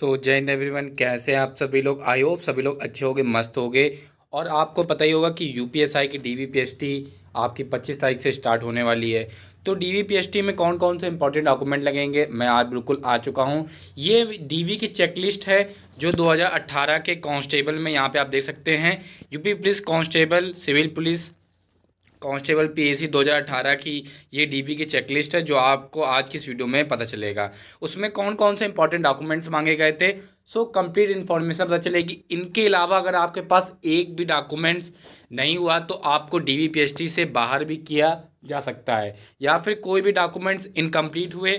सो जय हिंद एवरीवन कैसे हैं आप सभी लोग? आई होप सभी लोग अच्छे होंगे, मस्त होंगे। और आपको पता ही होगा कि यूपीएसआई की डीवीपीएसटी आपकी 25 तारीख से स्टार्ट होने वाली है। तो डीवीपीएसटी में कौन कौन से इंपॉर्टेंट डॉक्यूमेंट लगेंगे? मैं आज बिल्कुल आ चुका हूँ। ये डीवी की चेकलिस्ट है, जो 2018 के कांस्टेबल में यहाँ पे आप देख सकते हैं। UP police constable civil police constable PAC 2018 की ये डीबी की चेकलिस्ट है, जो आपको आज की इस वीडियो में पता चलेगा। उसमें कौन कौन से इंपॉर्टेंट डॉक्यूमेंट्स मांगे गए थे? सो कंप्लीट इन्फॉर्मेशन पता चलेगी। इनके अलावा अगर आपके पास एक भी डॉक्यूमेंट्स नहीं हुआ तो आपको डी से बाहर भी किया जा सकता है। या फिर कोई भी डॉक्यूमेंट्स इनकम्प्लीट हुए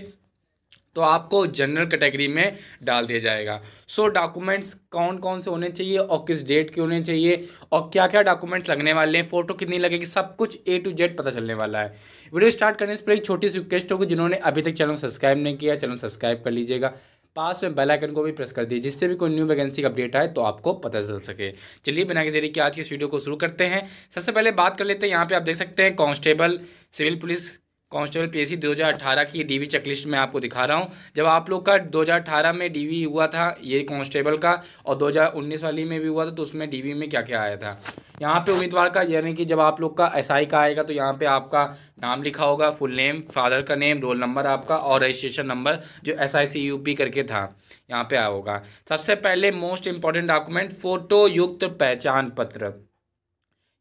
तो आपको जनरल कैटेगरी में डाल दिया जाएगा। सो so, डॉक्यूमेंट्स कौन कौन से होने चाहिए और किस डेट के होने चाहिए और क्या क्या डॉक्यूमेंट्स लगने वाले हैं फ़ोटो कितनी लगेगी सब कुछ ए टू जेड पता चलने वाला है। वीडियो स्टार्ट करने से पहले एक छोटी सी रिक्वेस्ट होगी जिन्होंने अभी तक चैनल सब्सक्राइब नहीं किया चैनल सब्सक्राइब कर लीजिएगा। पास में बेल आइकन को भी प्रेस कर दिए जिससे भी कोई न्यू वैकेंसी का अपडेट आए तो आपको पता चल सके। चलिए बिना ज़रिए कि आज की इस वीडियो को शुरू करते हैं। सबसे पहले बात कर लेते हैं यहाँ पे आप देख सकते हैं constable civil police constable PSC 2018 की डीवी चेकलिस्ट में आपको दिखा रहा हूँ। जब आप लोग का 2018 में डीवी हुआ था, ये कांस्टेबल का, और 2019 वाली में भी हुआ था तो उसमें डीवी में क्या क्या आया था? यहाँ पे उम्मीदवार का, यानी कि जब आप लोग का एसआई का आएगा तो यहाँ पे आपका नाम लिखा होगा, फुल नेम, फादर का नेम, रोल नंबर आपका, और रजिस्ट्रेशन नंबर जो S I C U P करके था, यहाँ पे आया होगा। सबसे पहले मोस्ट इंपॉर्टेंट डॉक्यूमेंट फ़ोटो युक्त पहचान पत्र।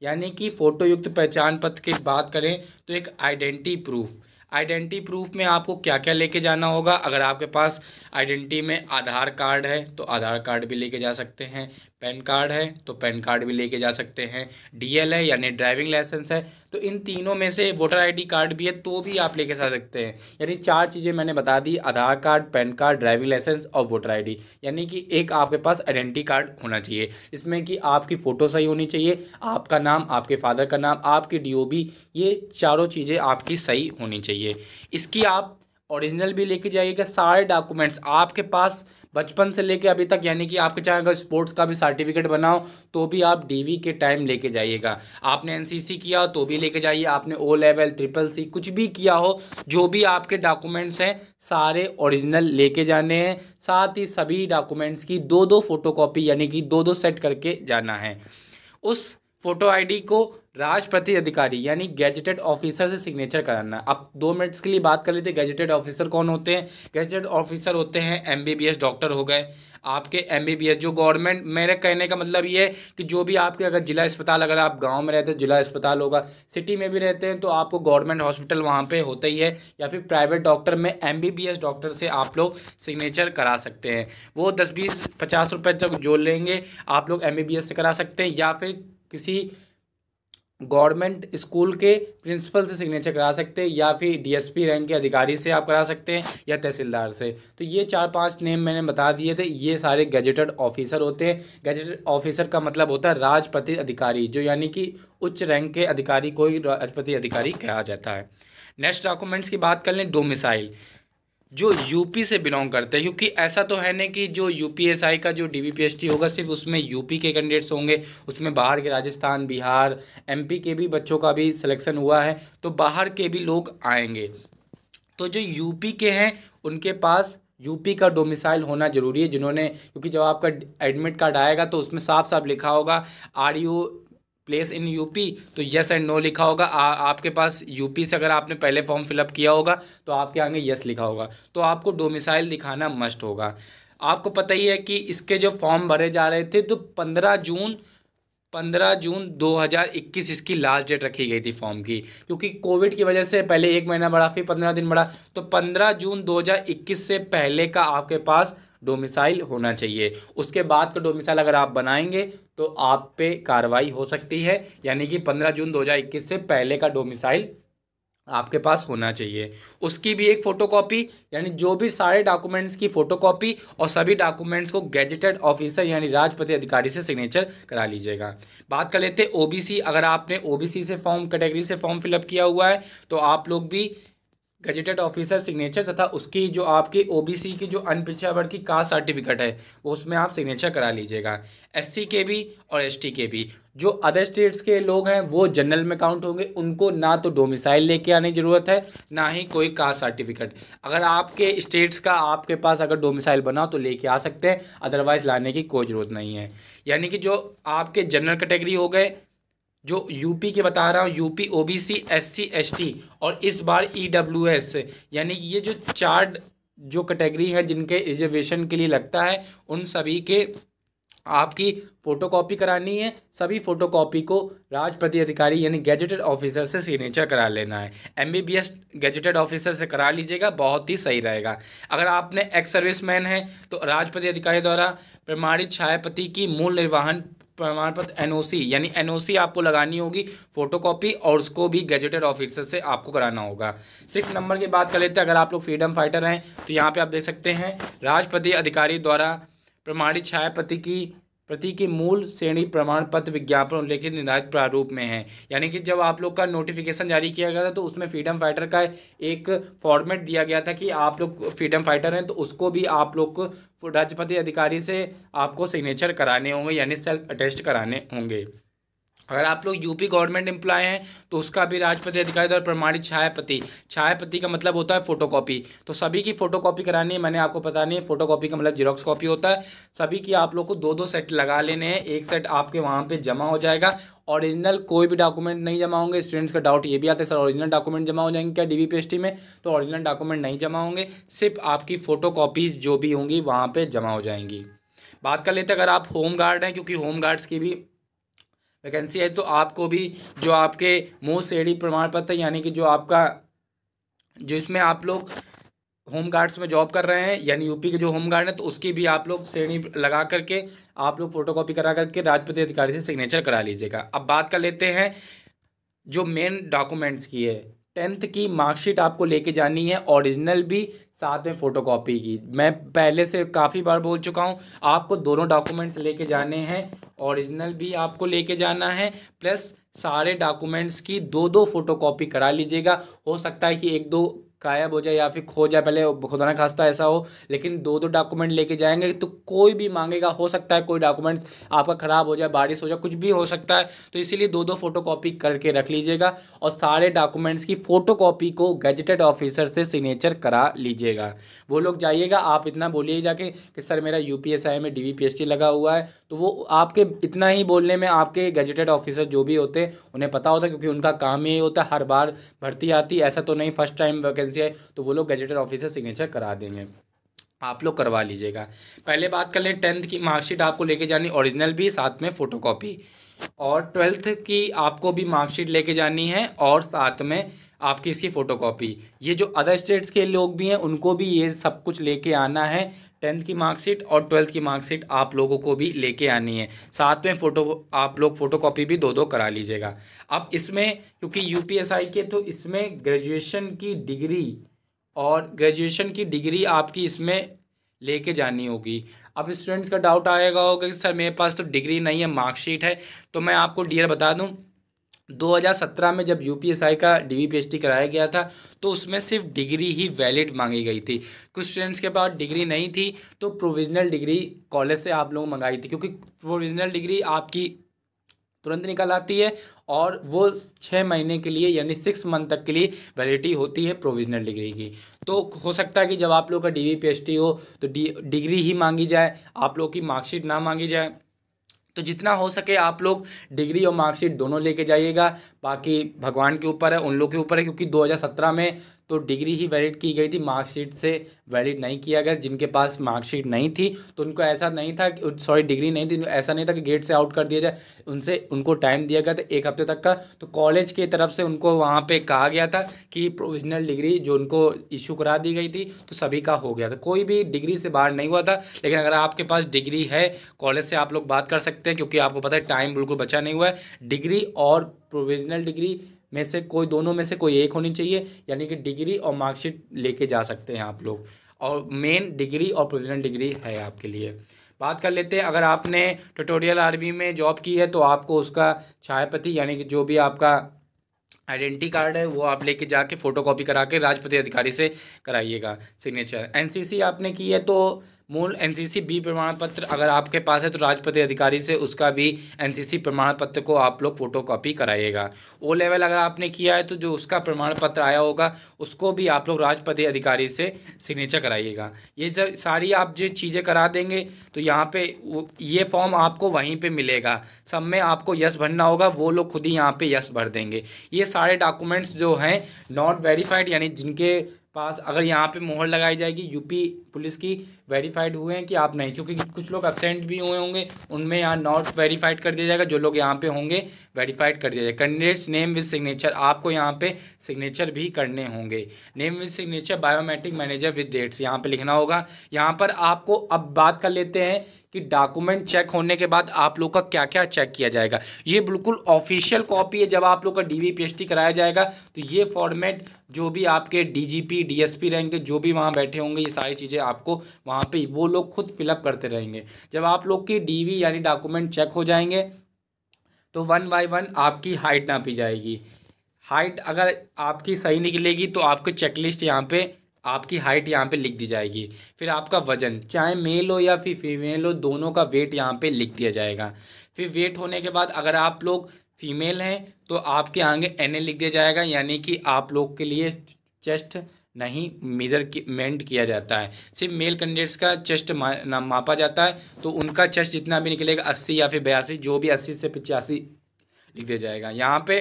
यानी कि फ़ोटोयुक्त पहचान पत्र की बात करें तो एक आइडेंटी प्रूफ। आइडेंटिटी प्रूफ में आपको क्या क्या लेके जाना होगा? अगर आपके पास आइडेंटिटी में आधार कार्ड है तो आधार कार्ड भी लेके जा सकते हैं। पैन कार्ड है तो पैन कार्ड भी लेके जा सकते हैं। डीएल है, यानी ड्राइविंग लाइसेंस है तो इन तीनों में से वोटर आईडी कार्ड भी है तो भी आप लेके जा सकते हैं। यानी चार चीज़ें मैंने बता दी, Aadhaar card, PAN card, driving licence और वोटर आईडी यानी कि एक आपके पास आइडेंटिटी कार्ड होना चाहिए इसमें कि आपकी फ़ोटो सही होनी चाहिए, आपका नाम, आपके फादर का नाम, आपकी डीओबी ये चारों चीज़ें आपकी सही होनी चाहिए। इसकी आप ओरिजिनल भी लेके जाइएगा सारे डॉक्यूमेंट्स आपके पास बचपन से लेके अभी तक, यानी कि आपके चाहे अगर स्पोर्ट्स का भी सर्टिफिकेट बनाओ तो भी आप डीवी के टाइम लेके जाइएगा। आपने एनसीसी किया तो भी लेके जाइए। आपने ओ लेवल ट्रिपल सी कुछ भी किया हो, जो भी आपके डॉक्यूमेंट्स हैं, सारे ओरिजिनल लेके जाने हैं। साथ ही सभी डॉक्यूमेंट्स की दो दो फोटोकॉपी यानी कि दो दो सेट करके जाना है। उस फ़ोटो आईडी को राष्ट्रपति अधिकारी, यानी गैजेटेड ऑफिसर से सिग्नेचर कराना। अब दो मिनट्स के लिए बात कर लेते हैं, गैजेटेड ऑफिसर कौन होते हैं? गैजेटेड ऑफिसर होते हैं एमबीबीएस डॉक्टर हो गए। आपके एमबीबीएस जो गवर्नमेंट, मेरे कहने का मतलब ये है कि जो भी आपके, अगर जिला अस्पताल, अगर आप गाँव में रहते हैं, जिला अस्पताल होगा, सिटी में भी रहते हैं तो आपको गवर्नमेंट हॉस्पिटल वहाँ पर होता ही है, या फिर प्राइवेट डॉक्टर में एमबीबीएस डॉक्टर से आप लोग सिग्नेचर करा सकते हैं। वो दस बीस पचास रुपये तक जोड़ लेंगे, आप लोग एम से करा सकते हैं, या फिर किसी गवर्नमेंट स्कूल के प्रिंसिपल से सिग्नेचर करा सकते हैं, या फिर डीएसपी रैंक के अधिकारी से आप करा सकते हैं, या तहसीलदार से। तो ये चार पाँच नेम मैंने बता दिए थे, ये सारे गजेटेड ऑफिसर होते हैं। गजेटेड ऑफिसर का मतलब होता है राजपति अधिकारी, जो यानी कि उच्च रैंक के अधिकारी को ही राजपति अधिकारी कहा जाता है। नेक्स्ट डॉक्यूमेंट्स की बात कर लें, डोमिसाइल। जो यूपी से बिलोंग करते हैं, क्योंकि ऐसा तो है नहीं कि जो यूपीएसआई का जो डीवीपीएसटी होगा, सिर्फ़ उसमें यूपी के कैंडिडेट्स होंगे, उसमें बाहर के राजस्थान, बिहार एमपी के भी बच्चों का भी सिलेक्शन हुआ है तो बाहर के भी लोग आएँगे। तो जो यूपी के हैं, उनके पास यूपी का डोमिसाइल होना ज़रूरी है, जिन्होंने, क्योंकि जब आपका एडमिट कार्ड आएगा तो उसमें साफ़ साफ़ लिखा होगा are you place in UP तो यस एंड नो लिखा होगा। आ, आपके पास यूपी से अगर आपने पहले फॉर्म फिलअप किया होगा तो आपके आगे यस लिखा होगा। तो आपको डोमिसाइल दिखाना मस्ट होगा। आपको पता ही है कि इसके जो फॉर्म भरे जा रहे थे तो पंद्रह जून पंद्रह जून 2021 इसकी लास्ट डेट रखी गई थी फॉर्म की। क्योंकि कोविड की वजह से पहले एक महीना बढ़ा फिर पंद्रह दिन बढ़ा। तो पंद्रह जून 2021 से पहले का आपके पास डोमिसाइल होना चाहिए। उसके बाद का डोमिसाइल अगर आप बनाएँगे तो आप पे कार्रवाई हो सकती है, यानी कि पंद्रह जून 2021 से पहले का डोमिसाइल आपके पास होना चाहिए। उसकी भी एक फ़ोटोकॉपी यानी जो भी सारे डॉक्यूमेंट्स की फ़ोटोकॉपी और सभी डॉक्यूमेंट्स को गैजेटेड ऑफिसर यानी राजपति अधिकारी से सिग्नेचर करा लीजिएगा। बात कर लेते हैं ओबीसी अगर आपने ओबीसी से फॉर्म कैटेगरी से फॉर्म फिलअप किया हुआ है तो आप लोग भी गजेटेड ऑफिसर सिग्नेचर तथा उसकी जो आपकी ओबीसी की जो अनपिछड़ा वर्ग की कास्ट सर्टिफिकेट है, वो उसमें आप सिग्नेचर करा लीजिएगा। एससी के भी और एसटी के भी जो अदर स्टेट्स के लोग हैं, वो जनरल में काउंट होंगे, उनको ना तो डोमिसाइल लेके आने की ज़रूरत है, ना ही कोई कास्ट सर्टिफिकेट अगर आपके स्टेट्स का आपके पास अगर डोमिसाइल बना तो लेके आ सकते हैं अदरवाइज़ लाने की कोई ज़रूरत नहीं है। यानी कि जो आपके जनरल कैटेगरी हो गए जो यूपी के बता रहा हूँ यूपी ओबीसी एससी एसटी और इस बार ईडब्ल्यूएस e यानी कि ये जो चार जो कैटेगरी है जिनके रिजर्वेशन के लिए लगता है, उन सभी के आपकी फ़ोटोकॉपी करानी है। सभी फ़ोटोकॉपी को राजपति अधिकारी, यानी गैजेटेड ऑफिसर से सिग्नेचर करा लेना है। एम एमबीबीएस गैजेटेड ऑफिसर से करा लीजिएगा, बहुत ही सही रहेगा। अगर आपने एक्स सर्विसमैन है तो राजपति अधिकारी द्वारा प्रमाणित छायापति की मूल निर्वाहन प्रमाण पत्र एनओसी यानी एनओसी आपको लगानी होगी फोटोकॉपी और उसको भी गजेटेड ऑफिसर से आपको कराना होगा। सिक्स नंबर की बात कर लेते हैं, अगर आप लोग फ्रीडम फाइटर हैं तो यहाँ पे आप देख सकते हैं, राष्ट्रपति अधिकारी द्वारा प्रमाणित छायापति की प्रति की मूल श्रेणी प्रमाण पत्र विज्ञापन उल्लेखित निर्धारित प्रारूप में है। यानी कि जब आप लोग का नोटिफिकेशन जारी किया गया था तो उसमें फ्रीडम फाइटर का एक फॉर्मेट दिया गया था कि आप लोग फ्रीडम फाइटर हैं तो उसको भी आप लोग को राष्ट्रपति अधिकारी से आपको सिग्नेचर कराने होंगे, यानी सेल्फ अटेस्ट कराने होंगे। अगर आप लोग यूपी गवर्नमेंट एम्प्लॉय हैं तो उसका भी राष्ट्रपति अधिकारी द्वारा प्रमाणित छायापति। छायापति का मतलब होता है फोटोकॉपी तो सभी की फोटोकॉपी करानी है, मैंने आपको पता नहीं है फोटोकॉपी का मतलब जीरोक्स कॉपी होता है। सभी की आप लोग को दो दो सेट लगा लेने हैं, एक सेट आपके वहाँ पे जमा हो जाएगा। ओरिजिनल कोई भी डॉक्यूमेंट नहीं जमा होंगे स्टूडेंट्स का डाउट ये भी आता है सर ओरिजिनल डॉक्यूमेंट जमा हो जाएँगे क्या डीवीपीएसटी में? तो ओरिजिनल डॉक्यूमेंट नहीं जमा होंगे, सिर्फ़ आपकी फ़ोटो जो भी होंगी वहाँ पर जमा हो जाएँगी। बात कर लेते हैं, अगर आप होम गार्ड हैं, क्योंकि होम गार्ड्स की भी वैकेंसी है तो आपको भी जो आपके मोह श्रेणी प्रमाण पत्र, यानी कि जो आपका, जो इसमें आप लोग होम गार्ड्स में जॉब कर रहे हैं, यानी यूपी के जो होम गार्ड हैं तो उसकी भी आप लोग श्रेणी लगा करके, आप लोग फोटोकॉपी करा करके राजपति अधिकारी से सिग्नेचर करा लीजिएगा। अब बात कर लेते हैं, जो मेन डॉक्यूमेंट्स की है टेंथ की मार्कशीट आपको लेके जानी है ओरिजिनल भी, साथ में फ़ोटोकॉपी की। मैं पहले से काफ़ी बार बोल चुका हूँ, आपको दोनों डॉक्यूमेंट्स लेके जाने हैं ओरिजिनल भी आपको लेके जाना है प्लस सारे डॉक्यूमेंट्स की दो दो फोटोकॉपी करा लीजिएगा। हो सकता है कि एक दो गायब हो जाए या फिर खो जाए, पहले खुदा ना खास्ता ऐसा हो, लेकिन दो दो डॉक्यूमेंट लेके जाएँगे तो कोई भी मांगेगा, हो सकता है कोई डॉक्यूमेंट्स आपका ख़राब हो जाए, बारिश हो जाए, कुछ भी हो सकता है तो इसीलिए दो दो फ़ोटो कॉपी करके रख लीजिएगा और सारे डॉक्यूमेंट्स की फ़ोटो कॉपी को गजटेड ऑफिसर से सिग्नेचर करा लीजिएगा। वो लोग जाइएगा, आप इतना बोलिए जाके कि, सर, मेरा यू पी में डीवीपीएसटी लगा हुआ है। तो वो आपके इतना ही बोलने में आपके गजटेड ऑफिसर जो भी होते हैं उन्हें पता होता है क्योंकि उनका काम यही होता है हर बार भर्ती आती, ऐसा तो नहीं फ़र्स्ट टाइम वैकेंसी है तो वो लोग गजेटेड ऑफिसर सिग्नेचर करा देंगे। आप लोग करवा लीजिएगा। पहले बात कर लें, टेंथ की मार्कशीट आपको लेके जानी, ओरिजिनल भी, साथ में फ़ोटोकॉपी। और ट्वेल्थ की आपको भी मार्कशीट लेके जानी है, और साथ में आपकी इसकी फ़ोटोकॉपी। ये जो अदर स्टेट्स के लोग भी हैं, उनको भी ये सब कुछ लेके आना है टेंथ की मार्कशीट और ट्वेल्थ की मार्कशीट आप लोगों को भी लेके आनी है। साथ में फ़ोटो, आप लोग फ़ोटो कॉपी भी दो दो करा लीजिएगा। अब इसमें, क्योंकि यूपीएसआई के तो इसमें ग्रेजुएशन की डिग्री और ग्रेजुएशन की डिग्री आपकी इसमें लेके जानी होगी। अब स्टूडेंट्स का डाउट आएगा होगा कि, सर, मेरे पास तो डिग्री नहीं है, मार्कशीट है। तो मैं आपको डियर बता दूँ 2017 में जब यूपीएसआई का डीवीपीएचडी कराया गया था तो उसमें सिर्फ़ डिग्री ही वैलिड मांगी गई थी। कुछ स्टूडेंट्स के पास डिग्री नहीं थी तो प्रोविजनल डिग्री कॉलेज से आप लोग मंगाई थी, क्योंकि प्रोविजनल डिग्री आपकी तुरंत निकल आती है और वो छः महीने के लिए यानी सिक्स मंथ तक के लिए वैलिडिटी होती है प्रोविजनल डिग्री की। तो हो सकता है कि जब आप लोग का डी हो तो डिग्री ही मांगी जाए, आप लोग की मार्कशीट ना मांगी जाए। तो जितना हो सके आप लोग डिग्री और मार्कशीट दोनों लेके जाइएगा। बाकी भगवान के ऊपर है, उन लोग के ऊपर है, क्योंकि 2017 में तो डिग्री ही वैलिड की गई थी, मार्कशीट से वैलिड नहीं किया गया। जिनके पास मार्कशीट नहीं थी तो उनको ऐसा नहीं था कि, सॉरी, डिग्री नहीं थी ऐसा नहीं था कि गेट से आउट कर दिया जाए। उनसे, उनको टाइम दिया गया था एक हफ़्ते तक का। तो कॉलेज की तरफ़ से उनको वहाँ पर कहा गया था कि प्रोविजनल डिग्री जो उनको इशू करा दी गई थी तो सभी का हो गया था। कोई भी डिग्री से बाहर नहीं हुआ था, लेकिन अगर आपके पास डिग्री है, कॉलेज से आप लोग बात कर सकते हैं, क्योंकि आपको पता है, टाइम बिल्कुल बचा नहीं हुआ है। डिग्री और प्रोविजनल डिग्री में से कोई, दोनों में से कोई एक होनी चाहिए, यानी कि डिग्री और मार्कशीट लेके जा सकते हैं आप लोग। और मेन डिग्री और प्रोविजनल डिग्री है आपके लिए। बात कर लेते हैं, अगर आपने ट्यूटोरियल आर्मी में जॉब की है तो आपको उसका छायापति यानी कि जो भी आपका आइडेंटिटी कार्ड है, वो आप लेके जाके फ़ोटो कॉपी करा के राजपति अधिकारी से कराइएगा। सिग्नेचर। एनसीसी आपने की है तो मूल एनसीसी बी प्रमाण पत्र अगर आपके पास है तो राजपति अधिकारी से उसका भी एनसीसी प्रमाण पत्र को आप लोग फ़ोटो कॉपी कराइएगा। ओ लेवल अगर आपने किया है तो जो उसका प्रमाण पत्र आया होगा, उसको भी आप लोग राजपति अधिकारी से सिग्नेचर कराइएगा। ये जब सारी आप जो चीज़ें करा देंगे तो यहाँ पे ये फॉर्म आपको वहीं पे मिलेगा। सब में आपको यस भरना होगा, वो लोग खुद ही यहाँ पे यस भर देंगे। ये सारे डॉक्यूमेंट्स जो हैं नॉट वेरीफाइड यानी जिनके पास अगर यहाँ पे मोहर लगाई जाएगी, यूपी पुलिस की वेरीफाइड हुए हैं कि आप नहीं, क्योंकि कुछ लोग एबसेंट भी हुए होंगे, उनमें यहाँ नॉट वेरीफाइड कर दिया जाएगा, जो लोग यहाँ पे होंगे वेरीफाइड कर दिया जाएगा। कैंडिडेट्स नेम विद सिग्नेचर आपको यहाँ पे सिग्नेचर भी करने होंगे। Name with signature biometric manager with dates यहाँ पर लिखना होगा। यहाँ पर आपको अब बात कर लेते हैं कि डॉक्यूमेंट चेक होने के बाद आप लोग का क्या क्या चेक किया जाएगा। ये बिल्कुल ऑफिशियल कॉपी है, जब आप लोग का डी वी पी कराया जाएगा तो ये फॉर्मेट जो भी आपके डीजीपी डीएसपी रैंक के जो भी वहाँ बैठे होंगे, ये सारी चीज़ें आपको वहाँ पे वो लोग खुद फिलअप करते रहेंगे। जब आप लोग की डीवी यानी डॉक्यूमेंट चेक हो जाएँगे तो वन बाई वन आपकी हाइट नापी जाएगी। हाइट अगर आपकी सही निकलेगी तो आपकी चेकलिस्ट यहाँ पे आपकी हाइट यहाँ पे लिख दी जाएगी। फिर आपका वज़न चाहे मेल हो या फिर फीमेल हो दोनों का वेट यहाँ पे लिख दिया जाएगा। फिर वेट होने के बाद अगर आप लोग फीमेल हैं तो आपके आगे एन लिख दिया जाएगा यानी कि आप लोग के लिए चेस्ट नहीं मेज़रमेंट किया जाता है। सिर्फ़ मेल कैंडिडेट्स का चेस्ट मा, मापा जाता है तो उनका चेस्ट जितना भी निकलेगा अस्सी या फिर बयासी जो भी अस्सी से पचासी लिख दिया जाएगा। यहाँ पे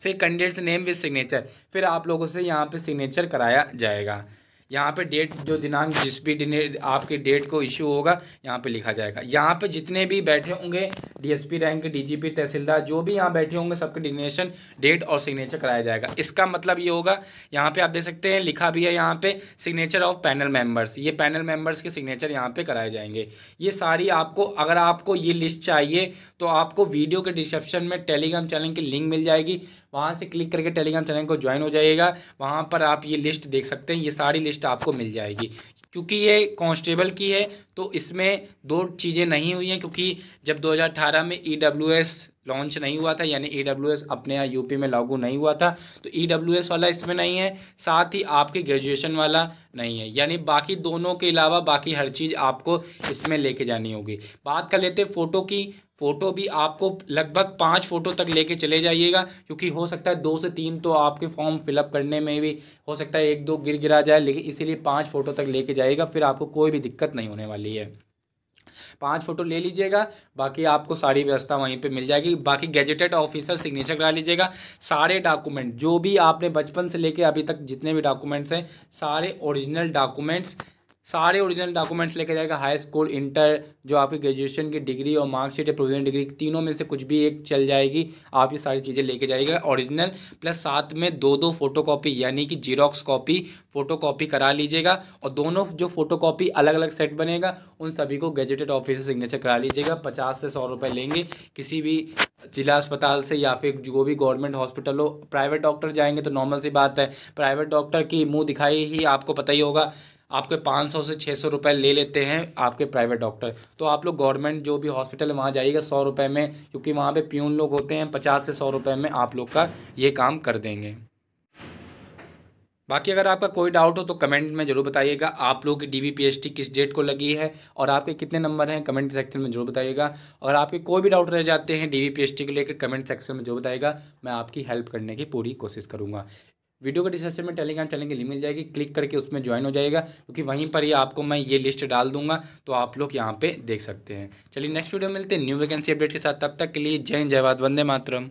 फिर कैंडिडेट्स नेम विद सिग्नेचर फिर आप लोगों से यहाँ पे सिग्नेचर कराया जाएगा। यहाँ पे डेट जो दिनांक, जिस भी दिन आपके डेट को इशू होगा, यहाँ पे लिखा जाएगा। यहाँ पे जितने भी बैठे होंगे डीएसपी रैंक डीजीपी तहसीलदार, जो भी यहाँ बैठे होंगे, सबके डिनेशन डेट और सिग्नेचर कराया जाएगा। इसका मतलब ये होगा, यहाँ पे आप देख सकते हैं, लिखा भी है यहाँ पे सिग्नेचर ऑफ़ पैनल मेंबर्स ये पैनल मेंबर्स के सिग्नेचर यहाँ पे कराए जाएँगे। ये सारी आपको, अगर आपको ये लिस्ट चाहिए तो आपको वीडियो के डिस्क्रिप्शन में टेलीग्राम चैनल की लिंक मिल जाएगी। वहाँ से क्लिक करके टेलीग्राम चैनल को ज्वाइन हो जाइएगा। वहाँ पर आप ये लिस्ट देख सकते हैं, ये सारी लिस्ट आपको मिल जाएगी। क्योंकि ये कांस्टेबल की है तो इसमें दो चीज़ें नहीं हुई हैं, क्योंकि जब 2018 में ई लॉन्च नहीं हुआ था, यानी ई अपने यहाँ यूपी में लागू नहीं हुआ था तो ईडब्ल्यूएस वाला इसमें नहीं है, साथ ही आपके ग्रेजुएशन वाला नहीं है। यानी बाकी दोनों के अलावा बाकी हर चीज़ आपको इसमें लेके जानी होगी। बात कर लेते फ़ोटो की फ़ोटो भी आपको लगभग पाँच फ़ोटो तक लेके चले जाइएगा, क्योंकि हो सकता है दो से तीन तो आपके फॉर्म फिलअप करने में भी हो सकता है एक दो गिर गिरा जाए, लेकिन इसीलिए पाँच फ़ोटो तक लेके जाइएगा, फिर आपको कोई भी दिक्कत नहीं होने वाली है। पाँच फ़ोटो ले लीजिएगा, बाकी आपको सारी व्यवस्था वहीं पे मिल जाएगी। बाकी गैजेटेड ऑफिसर सिग्नेचर करा लीजिएगा। सारे डॉक्यूमेंट, जो भी आपने बचपन से लेके अभी तक जितने भी डॉक्यूमेंट्स हैं, सारे ओरिजिनल डॉक्यूमेंट्स सारे ओरिजिनल डॉक्यूमेंट्स लेके जाएगा हाई स्कूल इंटर जो आपकी ग्रेजुएशन की डिग्री और मार्कशीट या प्रोविजनल डिग्री तीनों में से कुछ भी एक चल जाएगी, आप ये सारी चीज़ें लेके जाएगा ओरिजिनल प्लस साथ में दो दो फ़ोटो कॉपी यानी कि जीरोक्स कॉपी फ़ोटो कॉपी करा लीजिएगा और दोनों जो फ़ोटो कॉपी अलग अलग सेट बनेगा, उन सभी को गैजेटेड ऑफ़िस से सिग्नेचर करा लीजिएगा, पचास से सौ रुपये लेंगे, किसी भी जिला अस्पताल से या फिर जो भी गवर्नमेंट हॉस्पिटल हो प्राइवेट डॉक्टर जाएँगे तो नॉर्मल सी बात है प्राइवेट डॉक्टर की मुँह दिखाई ही आपको पता ही होगा आपके पाँच सौ से छः सौ रुपये ले लेते हैं आपके प्राइवेट डॉक्टर तो आप लोग गवर्नमेंट जो भी हॉस्पिटल है, वहाँ जाइएगा सौ रुपये में, क्योंकि वहाँ पे प्यून लोग होते हैं, पचास से सौ रुपये में आप लोग का ये काम कर देंगे। बाकी अगर आपका कोई डाउट हो तो कमेंट में ज़रूर बताइएगा। आप लोग की डी वी किस डेट को लगी है और आपके कितने नंबर हैं कमेंट सेक्शन में ज़रूर बताइएगा। और आपके कोई भी डाउट रह जाते हैं डी वी को लेकर कमेंट सेक्शन में जो बताएगा मैं आपकी हेल्प करने की पूरी कोशिश करूँगा। वीडियो के डिस्क्रिप्शन में टेलीग्राम चैनल की लिंक मिल जाएगी। क्लिक करके उसमें ज्वाइन हो जाएगा क्योंकि वहीं पर ही आपको मैं ये लिस्ट डाल दूँगा तो आप लोग यहाँ पे देख सकते हैं। चलिए नेक्स्ट वीडियो मिलते हैं। न्यू वैकेंसी अपडेट के साथ, तब तक के लिए जय जय वंदे मातरम।